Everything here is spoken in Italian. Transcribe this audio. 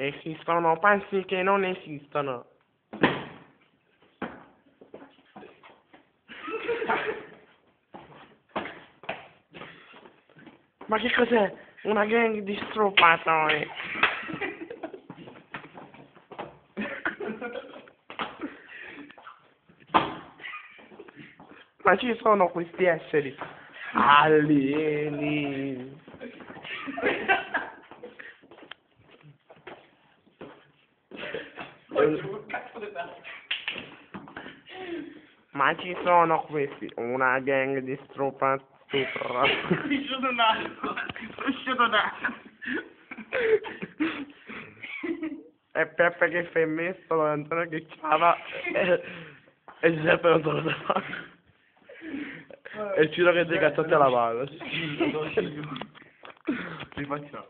Esistono pazzi che non esistono. Ma che cos'è? Una gang di struppatori. Ma ci sono questi esseri alieni. Ma ci sono questi, una gang di struppatori. Cresciuto naso, cresciuto naso. E Peppe che fa il mestolo, Antonio che cava e, e Giuseppe non te lo sa. E Ciro che ti cazzotti alla mano. Rifacciamo.